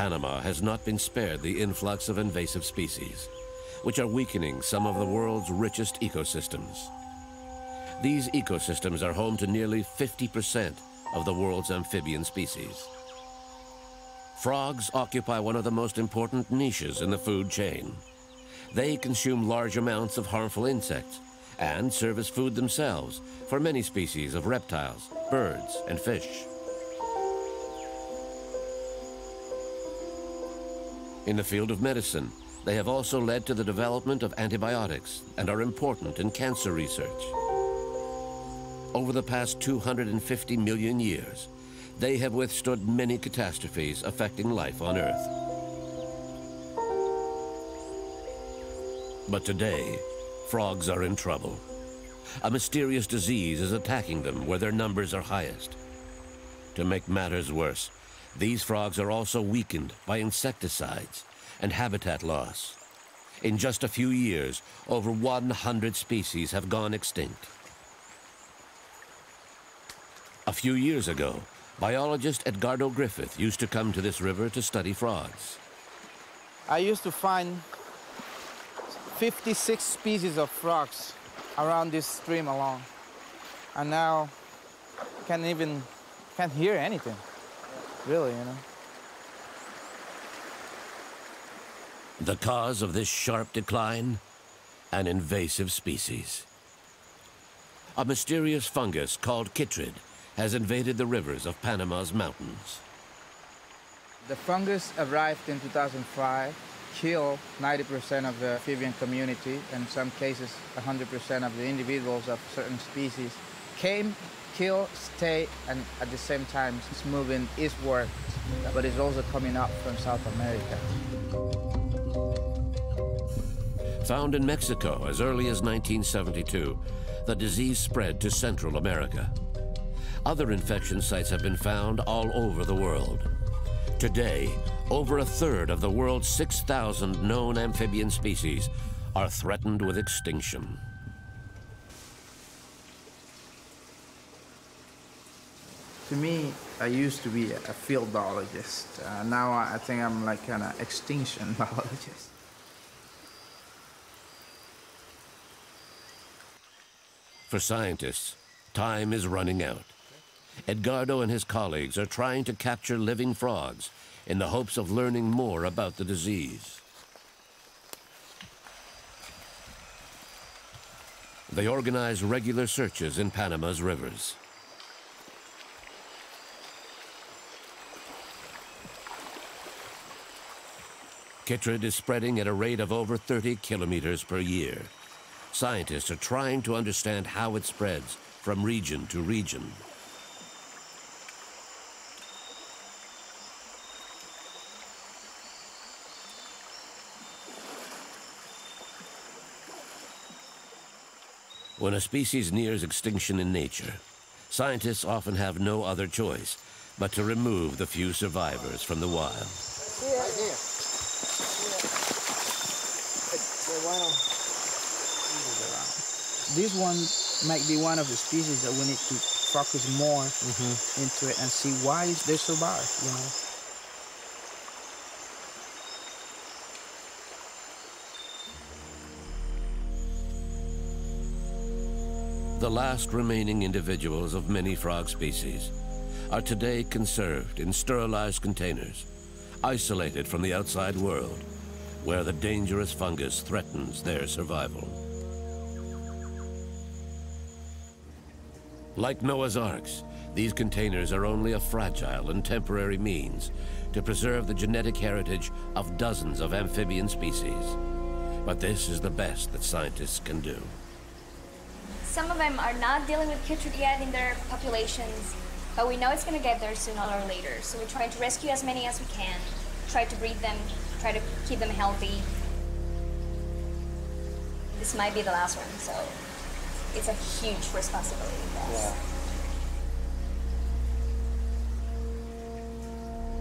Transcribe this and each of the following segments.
Panama has not been spared the influx of invasive species, which are weakening some of the world's richest ecosystems. These ecosystems are home to nearly 50% of the world's amphibian species. Frogs occupy one of the most important niches in the food chain. They consume large amounts of harmful insects and serve as food themselves for many species of reptiles, birds, and fish. In the field of medicine, they have also led to the development of antibiotics and are important in cancer research. Over the past 250 million years, they have withstood many catastrophes affecting life on Earth. But today, frogs are in trouble. A mysterious disease is attacking them where their numbers are highest. To make matters worse, these frogs are also weakened by insecticides and habitat loss. In just a few years, over 100 species have gone extinct. A few years ago, biologist Edgardo Griffith used to come to this river to study frogs. I used to find 56 species of frogs around this stream alone. And now can't even can't hear anything. Really, you know. The cause of this sharp decline? An invasive species. A mysterious fungus called chytrid has invaded the rivers of Panama's mountains. The fungus arrived in 2005, killed 90% of the amphibian community, and in some cases 100% of the individuals of certain species. Came, kill, stay, and at the same time it's moving eastward, but it's also coming up from South America. Found in Mexico as early as 1972, the disease spread to Central America. Other infection sites have been found all over the world. Today, over a third of the world's 6,000 known amphibian species are threatened with extinction. To me, I used to be a field biologist. Uh, now I think I'm like an extinction biologist. For scientists, time is running out. Edgardo and his colleagues are trying to capture living frogs in the hopes of learning more about the disease. They organize regular searches in Panama's rivers. Chytrid is spreading at a rate of over 30 kilometers per year. Scientists are trying to understand how it spreads from region to region. When a species nears extinction in nature, scientists often have no other choice but to remove the few survivors from the wild. This one might be one of the species that we need to focus more mm -hmm. into it and see why is they survive, you know. The last remaining individuals of many frog species are today conserved in sterilized containers, isolated from the outside world, where the dangerous fungus threatens their survival. Like Noah's Arks, these containers are only a fragile and temporary means to preserve the genetic heritage of dozens of amphibian species. But this is the best that scientists can do. Some of them are not dealing with chytrid yet in their populations, but we know it's going to get there sooner or later. So we're trying to rescue as many as we can, try to breed them, try to keep them healthy. This might be the last one, so it's a huge responsibility for. Yeah.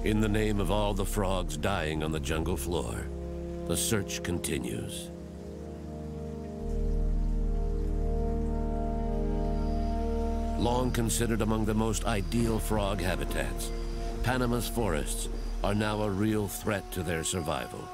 In the name of all the frogs dying on the jungle floor, the search continues. Long considered among the most ideal frog habitats, Panama's forests are now a real threat to their survival.